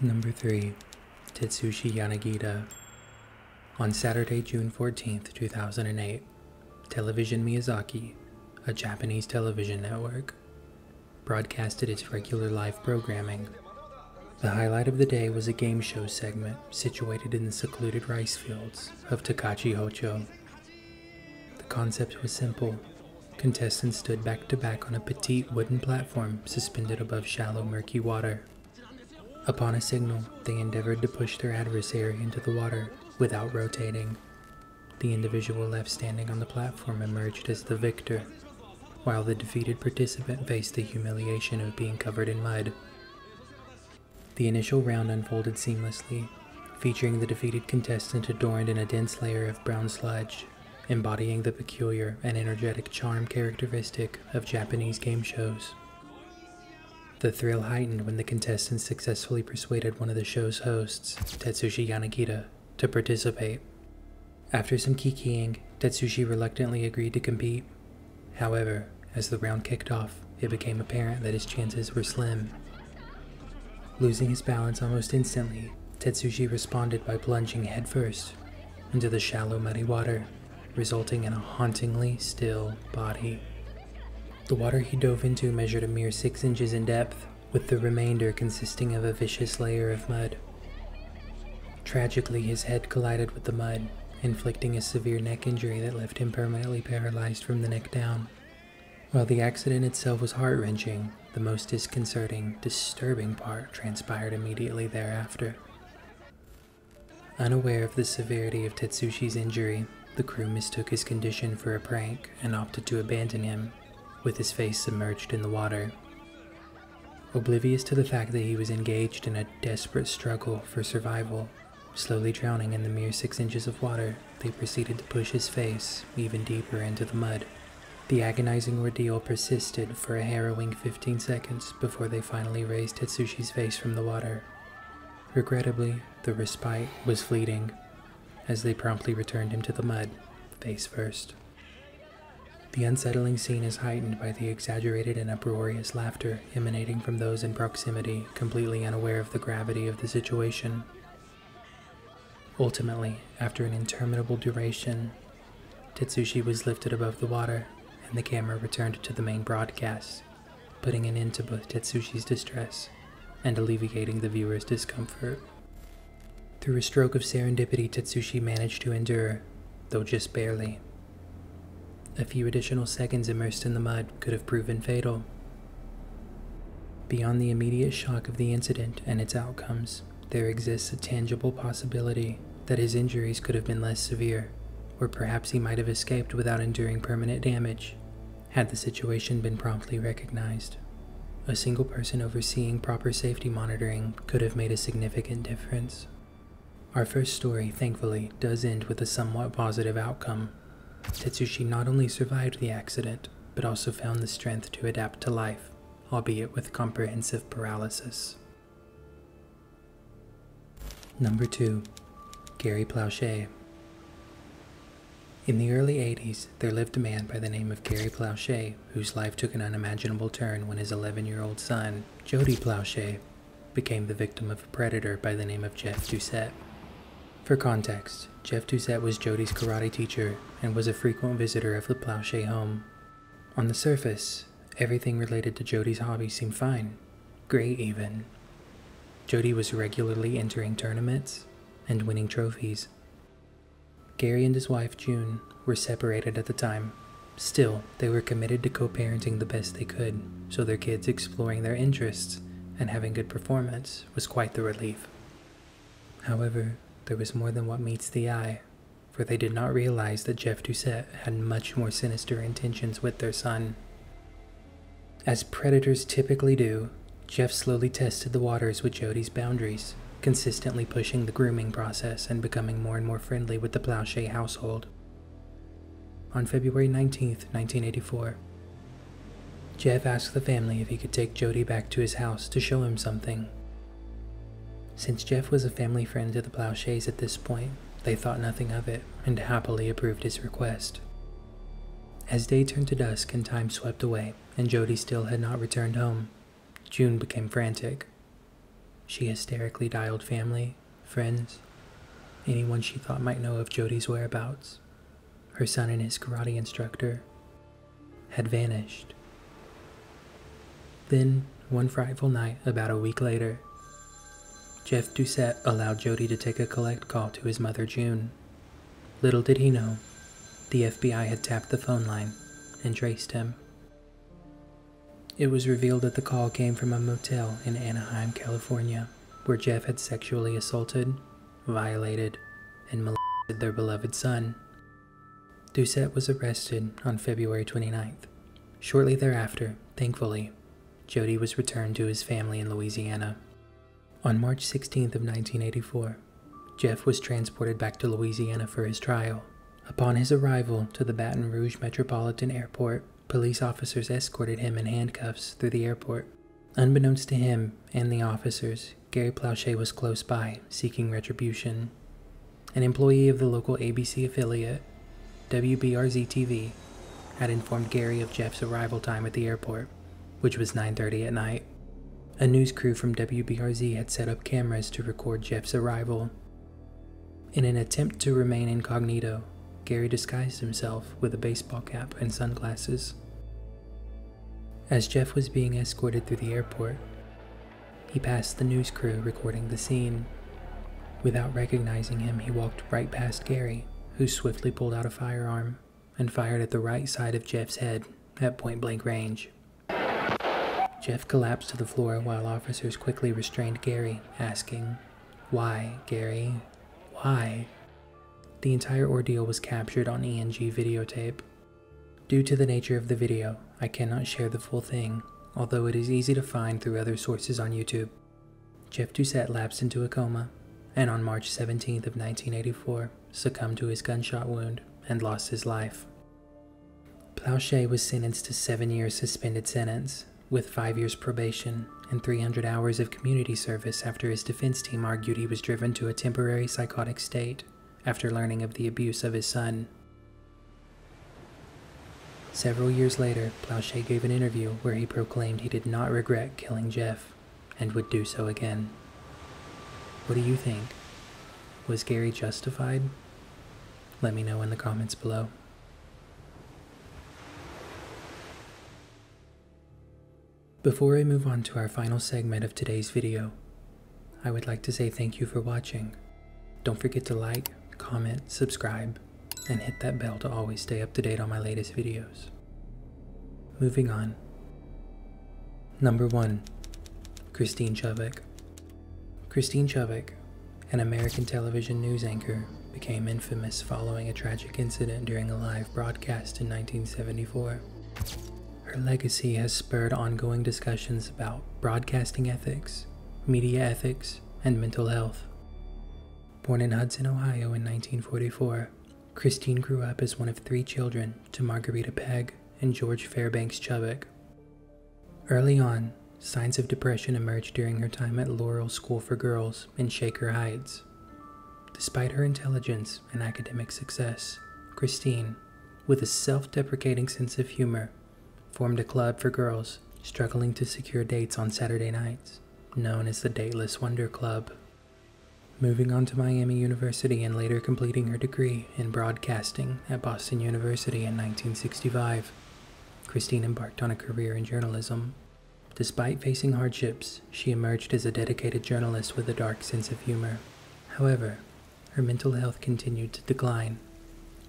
Number 3. Tetsushi Yanagida. On Saturday, June 14th, 2008, Television Miyazaki, a Japanese television network, broadcasted its regular live programming. The highlight of the day was a game show segment situated in the secluded rice fields of Takachiho-cho. The concept was simple. Contestants stood back to back on a petite wooden platform suspended above shallow, murky water. Upon a signal, they endeavored to push their adversary into the water without rotating. The individual left standing on the platform emerged as the victor, while the defeated participant faced the humiliation of being covered in mud. The initial round unfolded seamlessly, featuring the defeated contestant adorned in a dense layer of brown sludge, embodying the peculiar and energetic charm characteristic of Japanese game shows. The thrill heightened when the contestants successfully persuaded one of the show's hosts, Tetsushi Yanagida, to participate. After some kikiing, Tetsushi reluctantly agreed to compete. However, as the round kicked off, it became apparent that his chances were slim. Losing his balance almost instantly, Tetsushi responded by plunging headfirst into the shallow, muddy water, resulting in a hauntingly still body. The water he dove into measured a mere six inches in depth, with the remainder consisting of a vicious layer of mud. Tragically, his head collided with the mud, inflicting a severe neck injury that left him permanently paralyzed from the neck down. While the accident itself was heart wrenching, the most disconcerting, disturbing part transpired immediately thereafter. Unaware of the severity of Tetsushi's injury, the crew mistook his condition for a prank and opted to abandon him, with his face submerged in the water. Oblivious to the fact that he was engaged in a desperate struggle for survival, slowly drowning in the mere six inches of water, they proceeded to push his face even deeper into the mud. The agonizing ordeal persisted for a harrowing 15 seconds before they finally raised Tetsushi's face from the water. Regrettably, the respite was fleeting, as they promptly returned him to the mud, face first. The unsettling scene is heightened by the exaggerated and uproarious laughter emanating from those in proximity, completely unaware of the gravity of the situation. Ultimately, after an interminable duration, Tetsushi was lifted above the water and the camera returned to the main broadcast, putting an end to both Tetsushi's distress and alleviating the viewer's discomfort. Through a stroke of serendipity, Tetsushi managed to endure, though just barely. A few additional seconds immersed in the mud could have proven fatal. Beyond the immediate shock of the incident and its outcomes, there exists a tangible possibility that his injuries could have been less severe, or perhaps he might have escaped without enduring permanent damage, had the situation been promptly recognized. A single person overseeing proper safety monitoring could have made a significant difference. Our first story, thankfully, does end with a somewhat positive outcome. Tetsushi not only survived the accident, but also found the strength to adapt to life, albeit with comprehensive paralysis. Number 2. Gary Plauché. In the early 80s, there lived a man by the name of Gary Plauché whose life took an unimaginable turn when his 11 year old son, Jody Plauché, became the victim of a predator by the name of Jeff Doucet. For context, Jeff Doucet was Jody's karate teacher and was a frequent visitor of the Plauché home. On the surface, everything related to Jody's hobby seemed fine, great even. Jody was regularly entering tournaments and winning trophies. Gary and his wife, June, were separated at the time. Still, they were committed to co parenting the best they could, so their kids exploring their interests and having good performance was quite the relief. However, there was more than what meets the eye, for they did not realize that Jeff Doucet had much more sinister intentions with their son. As predators typically do, Jeff slowly tested the waters with Jody's boundaries, consistently pushing the grooming process and becoming more and more friendly with the Plauché household. On February 19, 1984, Jeff asked the family if he could take Jody back to his house to show him something. Since Jeff was a family friend to the Plauchés at this point, they thought nothing of it and happily approved his request. As day turned to dusk and time swept away, and Jody still had not returned home, June became frantic. she hysterically dialed family, friends, anyone she thought might know of Jody's whereabouts. Her son and his karate instructor had vanished. Then, one frightful night, about a week later, Jeff Doucet allowed Jody to take a collect call to his mother, June. Little did he know, the FBI had tapped the phone line and traced him. It was revealed that the call came from a motel in Anaheim, California, where Jeff had sexually assaulted, violated, and molested their beloved son. Doucet was arrested on February 29th. Shortly thereafter, thankfully, Jody was returned to his family in Louisiana. On March 16th of 1984, Jeff was transported back to Louisiana for his trial. Upon his arrival to the Baton Rouge Metropolitan Airport, police officers escorted him in handcuffs through the airport. Unbeknownst to him and the officers, Gary Plauché was close by, seeking retribution. An employee of the local ABC affiliate, WBRZ TV, had informed Gary of Jeff's arrival time at the airport, which was 9:30 at night. A news crew from WBRZ had set up cameras to record Jeff's arrival. In an attempt to remain incognito, Gary disguised himself with a baseball cap and sunglasses. As Jeff was being escorted through the airport, he passed the news crew recording the scene. Without recognizing him, he walked right past Gary, who swiftly pulled out a firearm and fired at the right side of Jeff's head at point blank range. Jeff collapsed to the floor while officers quickly restrained Gary, asking, Why, Gary? Why? The entire ordeal was captured on ENG videotape. Due to the nature of the video, I cannot share the full thing, although it is easy to find through other sources on YouTube. Jeff Doucet lapsed into a coma, and on March 17th of 1984, succumbed to his gunshot wound and lost his life. Plauché was sentenced to seven years suspended sentence, with five years probation and 300 hours of community service after his defense team argued he was driven to a temporary psychotic state after learning of the abuse of his son. Several years later, Plauché gave an interview where he proclaimed he did not regret killing Jeff and would do so again. What do you think? Was Gary justified? Let me know in the comments below. Before I move on to our final segment of today's video, I would like to say thank you for watching. Don't forget to like, comment, subscribe, and hit that bell to always stay up to date on my latest videos. Moving on. Number 1. Christine Chubbuck. Christine Chubbuck, an American television news anchor, became infamous following a tragic incident during a live broadcast in 1974. Her legacy has spurred ongoing discussions about broadcasting ethics, media ethics, and mental health. Born in Hudson, Ohio in 1944, Christine grew up as one of three children to Margaretta Pegg and George Fairbanks Chubbuck. Early on, signs of depression emerged during her time at Laurel School for Girls in Shaker Heights. Despite her intelligence and academic success, Christine, with a self deprecating sense of humor, formed a club for girls struggling to secure dates on Saturday nights, known as the Dateless Wonder Club moving on to Miami University and later completing her degree in broadcasting at Boston University in 1965. Christine embarked on a career in journalism. Despite facing hardships, she emerged as a dedicated journalist with a dark sense of humor. However, her mental health continued to decline,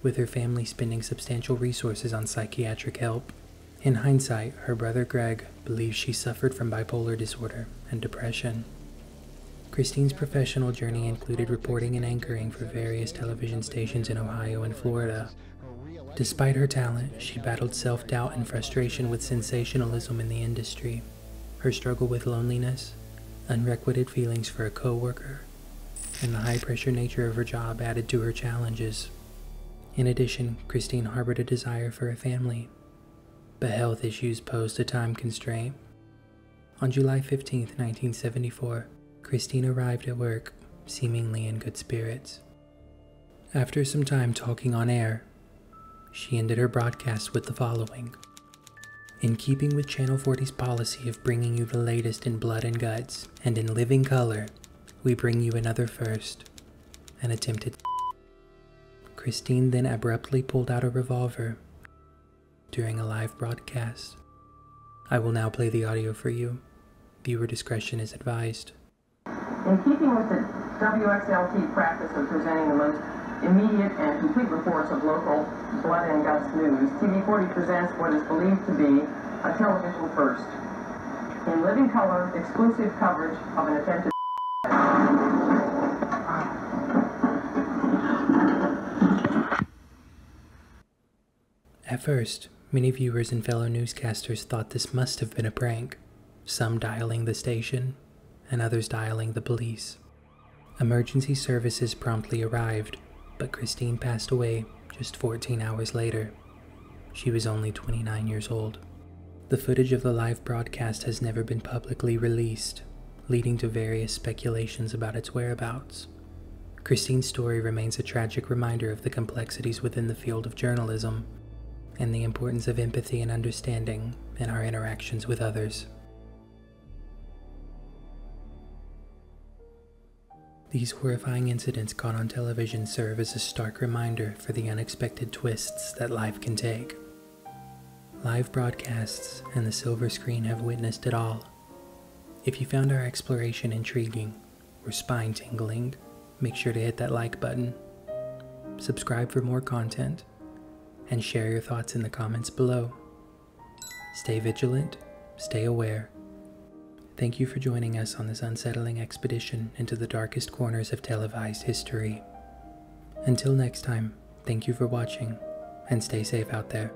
with her family spending substantial resources on psychiatric help. In hindsight, her brother Greg believes she suffered from bipolar disorder and depression. Christine's professional journey included reporting and anchoring for various television stations in Ohio and Florida. Despite her talent, she battled self doubt and frustration with sensationalism in the industry. Her struggle with loneliness, unrequited feelings for a co worker, and the high pressure nature of her job added to her challenges. In addition, Christine harbored a desire for a family, but health issues posed a time constraint. On July 15, 1974, Christine arrived at work, seemingly in good spirits. After some time talking on air, she ended her broadcast with the following In keeping with Channel 40's policy of bringing you the latest in blood and guts, and in living color, we bring you another first an attempted. Christine then abruptly pulled out a revolver during a live broadcast. I will now play the audio for you. Viewer discretion is advised. In keeping with the WXLT practice of presenting the most immediate and complete reports of local blood and guts news, TV40 presents what is believed to be a television first. In living color, exclusive coverage of an attempted At first, many viewers and fellow newscasters thought this must have been a prank, some dialing the station, and others dialing the police. Emergency services promptly arrived, but Christine passed away just 14 hours later. She was only 29 years old. The footage of the live broadcast has never been publicly released, leading to various speculations about its whereabouts. Christine's story remains a tragic reminder of the complexities within the field of journalism and the importance of empathy and understanding in our interactions with others. These horrifying incidents caught on television serve as a stark reminder for the unexpected twists that life can take. Live broadcasts and the silver screen have witnessed it all. If you found our exploration intriguing or spine tingling, make sure to hit that like button. Subscribe for more content and share your thoughts in the comments below. Stay vigilant, stay aware. Thank you for joining us on this unsettling expedition into the darkest corners of televised history. Until next time, thank you for watching and stay safe out there.